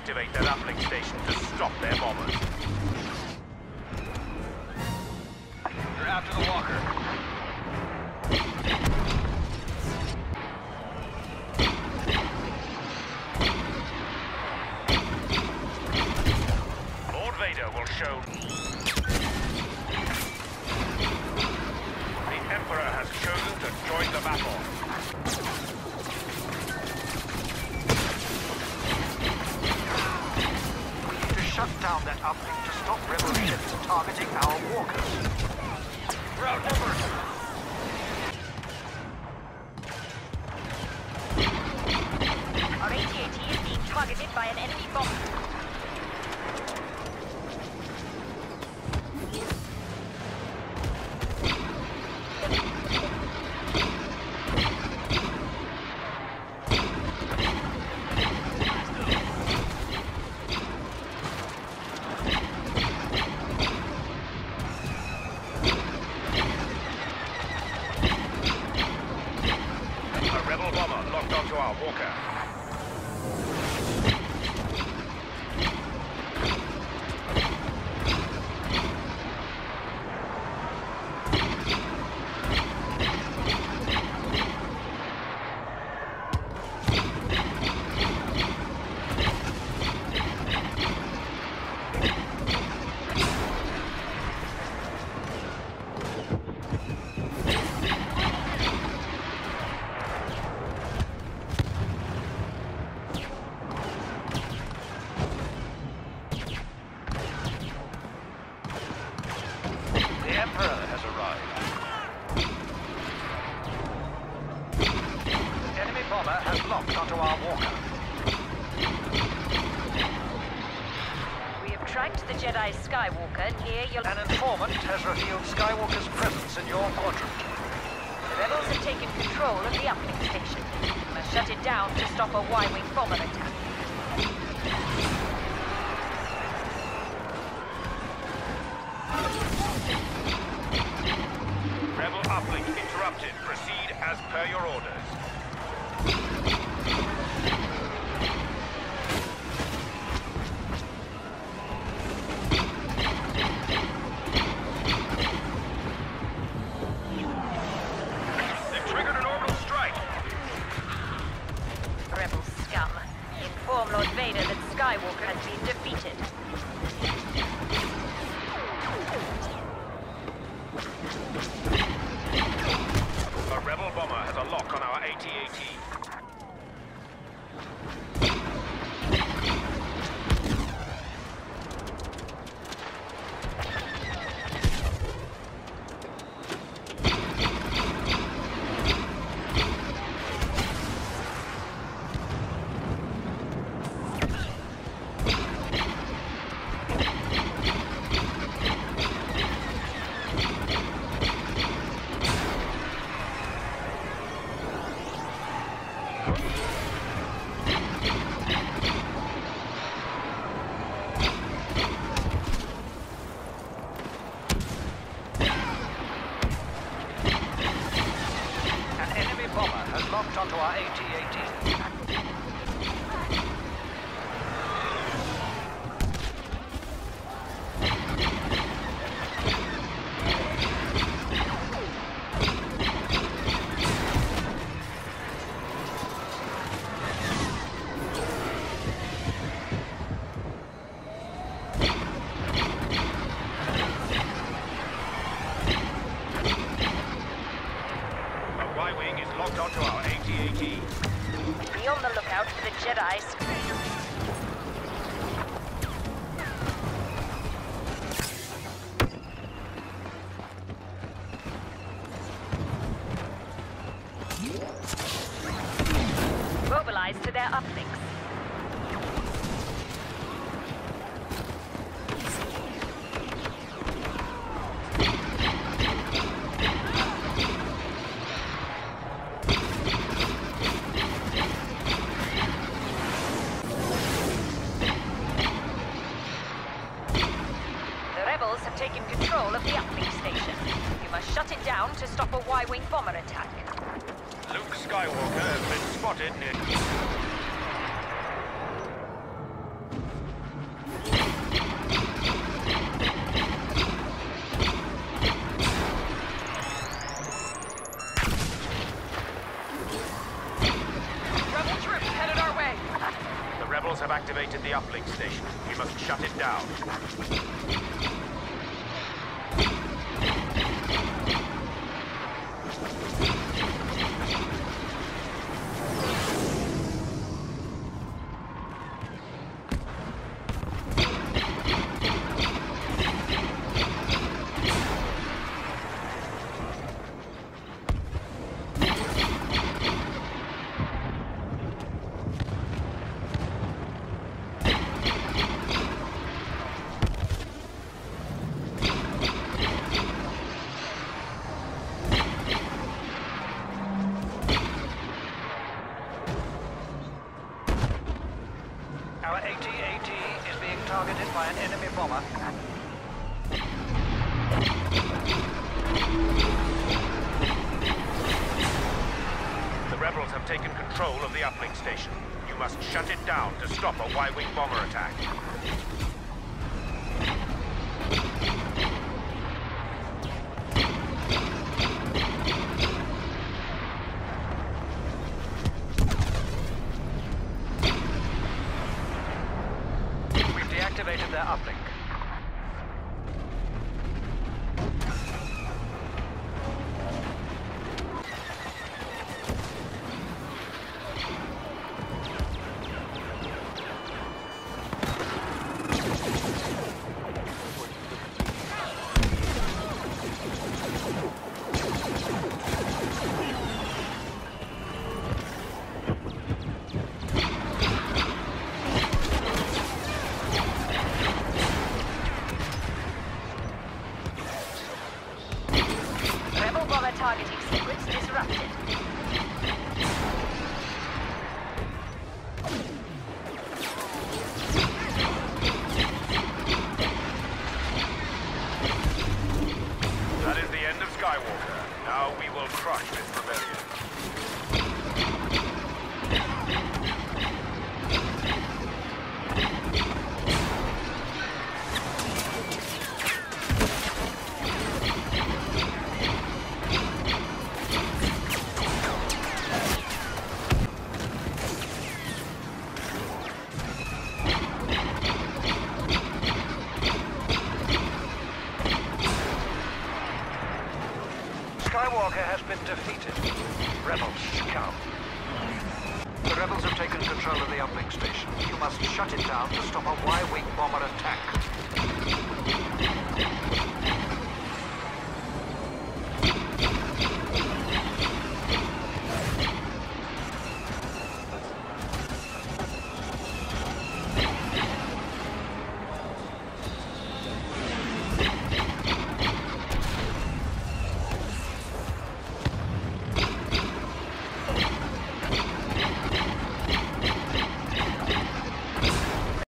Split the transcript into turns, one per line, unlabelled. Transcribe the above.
must deactivate that uplink station to stop their bombers.
You're after the walker.
Lord Vader will show... The Emperor has chosen to join the battle.
Shut down that uplink to stop rebel ships targeting our walkers.
We're outnumbered.
Our AT-AT is being targeted by an enemy bomber.
A rebel bomber locked onto our walker.
The Emperor has arrived. Enemy bomber has locked onto our walker.
We have tracked the Jedi Skywalker near your...
An informant has revealed Skywalker's presence in your quadrant.
The rebels have taken control of the uplink station. We must shut it down to stop a Y-wing bomber attack.
Rebel uplink interrupted. Proceed as per your orders. A rebel bomber has a lock on our AT-AT.
An
of the uplink
station. You must shut it down to stop a Y-wing bomber attack. Luke Skywalker has been spotted
near... Rebels have activated the uplink station. We must shut it down.
Our AT-AT is being targeted by an enemy bomber.
The rebels have taken control of the uplink station. You must shut it down to stop a Y-wing bomber attack.
Their
targeting sequence disrupted.
That is the end of Skywalker. Now we will crush this rebellion.
Rebels have taken control of the uplink station. You must shut it down to stop a Y-wing bomber attack.